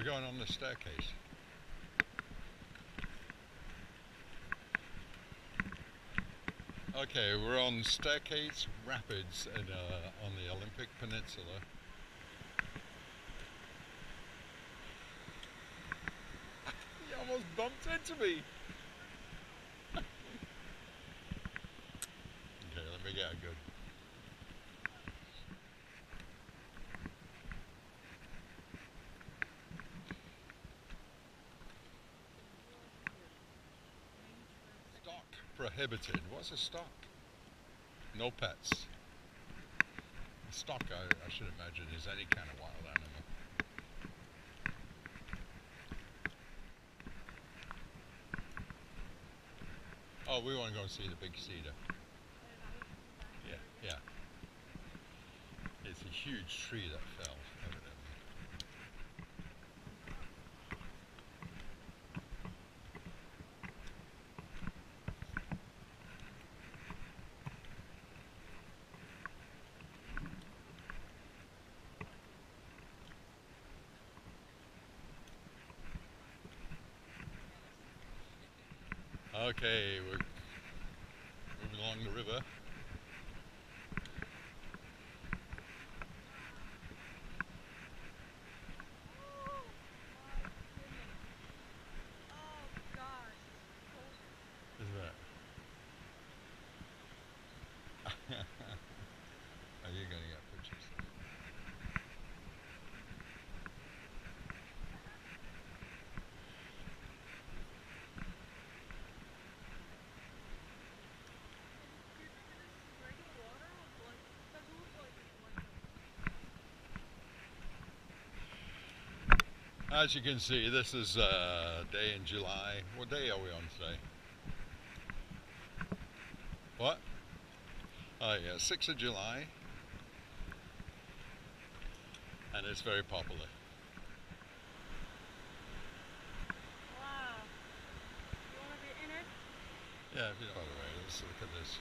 We're going on the staircase. Okay, we're on Staircase Rapids in, uh, on the Olympic Peninsula. you almost bumped into me. okay, let me get a good. Stock prohibited. What's a stock? No pets. A stock, I, I should imagine, is any kind of wild animal. Oh, we want to go see the big cedar. Yeah, yeah. It's a huge tree that fell, evidently. Okay, we're moving along the river. Isn't it? Are you gonna get pictures? As you can see, this is a day in July. What day are we on today? What? Oh yeah, 6th of July. And it's very popular. Wow. You want to be in it? Yeah, if you by the way, let's look at this.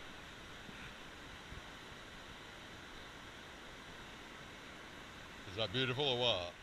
Is that beautiful or what?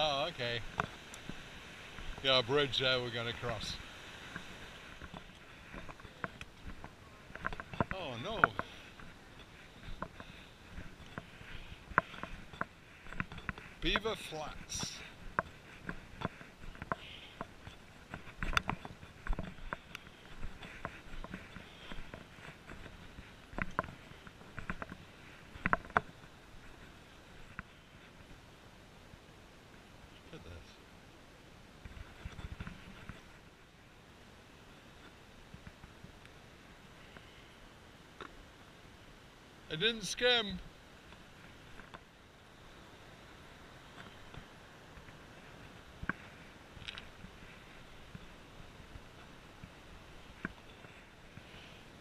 Oh, okay. Yeah, a bridge there we're going to cross. Oh no. Beaver Flats. Look at this. It didn't skim.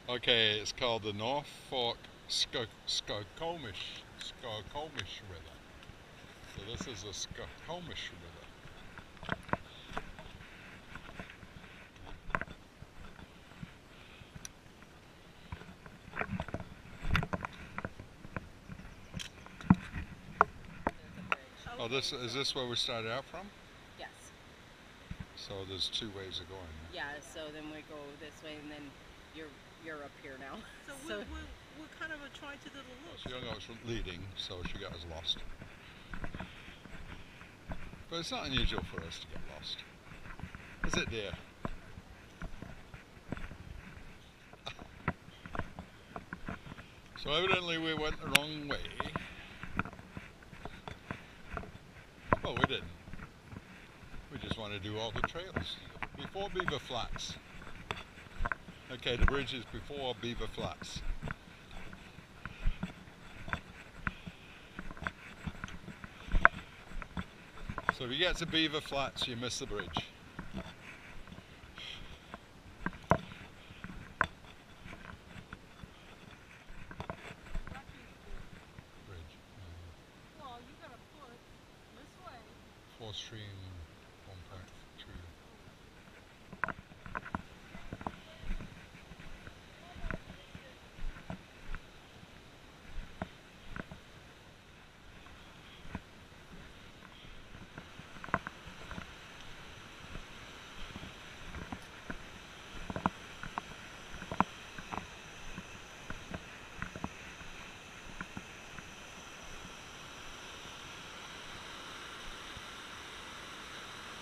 Okay, it's called the North Fork Sco- Skokomish Skokomish River. So this is the Skokomish River. Oh, this is this where we started out from? Yes. So there's two ways of going. Yeah, so then we go this way and then you're you're up here now. So, we're, we, we kind of trying to do the loop. She don't know leading, so she got us lost. But it's not unusual for us to get lost. Is it, dear? So evidently we went the wrong way. Oh, we didn't. We just want to do all the trails. Before Beaver Flats. Okay, the bridge is before Beaver Flats. So if you get to Beaver Flats, you miss the bridge. Stream 1.2.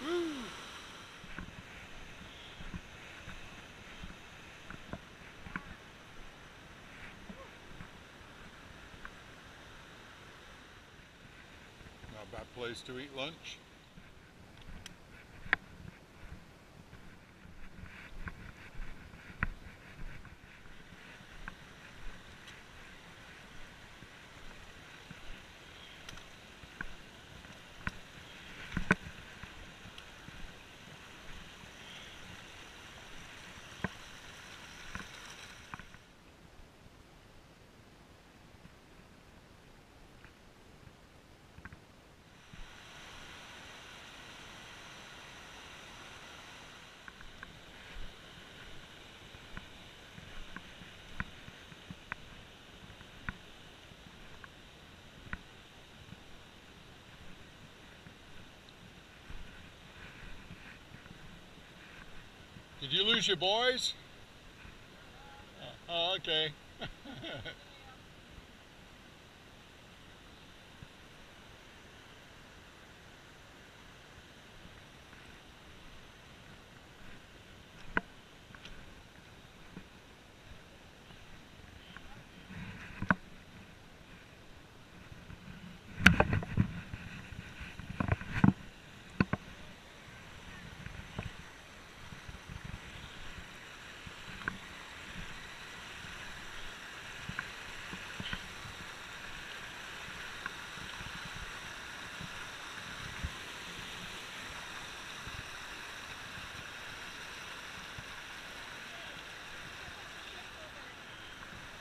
Woo! Not a bad place to eat lunch. Did you your boys? Oh, okay.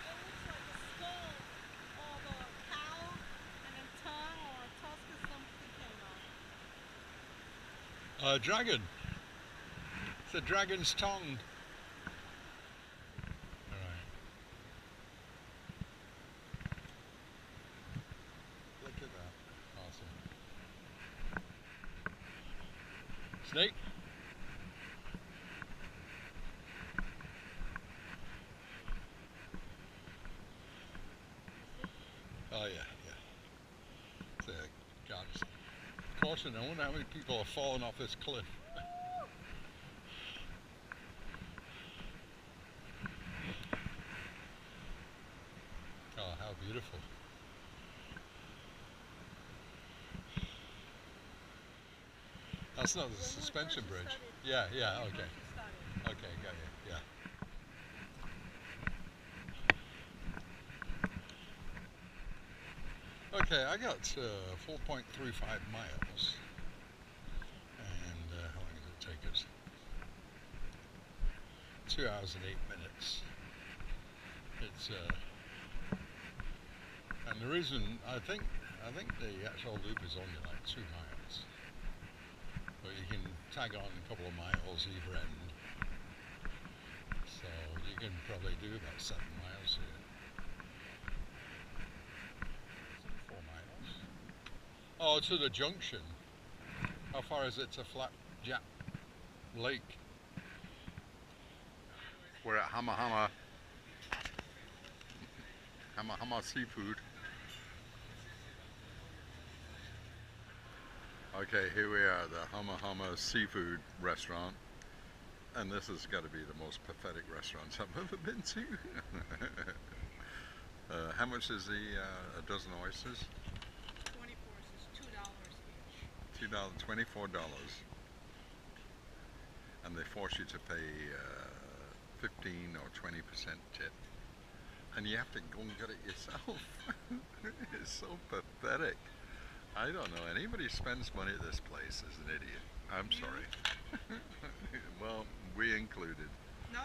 It looks like a skull of a cow and a tongue or a tusk or something came out. A dragon. It's a dragon's tongue. Alright. Look at that. Awesome. Snake? Oh yeah, yeah. It's a God. I wonder how many people have fallen off this cliff. Oh, how beautiful. That's not the suspension bridge. Yeah, yeah, okay. first started. Okay, got you. Yeah. Okay, I got uh, 4.35 miles. And uh, how long does it take us? Two hours and eight minutes. It's uh, and the reason I think I think the actual loop is only like two miles, but you can tag on a couple of miles either end. So you can probably do about seven miles here. Four miles. Oh, to the junction. How far is it to Flapjack Lake? We're at Hama Hama. Hama Hama Seafood. Okay, here we are, the Hama Hama Seafood Restaurant. And this has got to be the most pathetic restaurant I've ever been to. uh, how much is the uh, a dozen oysters? $224 and they force you to pay uh, 15 or 20% tip and you have to go and get it yourself. it's so pathetic. I don't know. Anybody spends money at this place is an idiot. I'm sorry. well, we included. No.